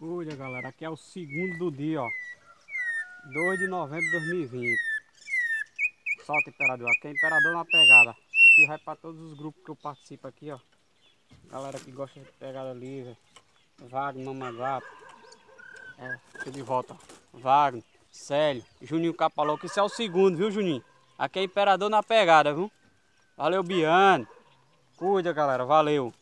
Olha, galera. Aqui é o segundo do dia, ó. 2 de novembro de 2020. Solta, Imperador. Aqui é Imperador na pegada. Aqui vai para todos os grupos que eu participo aqui, ó. Galera que gosta de pegada livre. Wagner, Mamagato. É, aqui de volta, ó. Wagner, Célio, Juninho que Isso é o segundo, viu, Juninho? Aqui é Imperador na pegada, viu? Valeu, Biane. Cuida, galera. Valeu.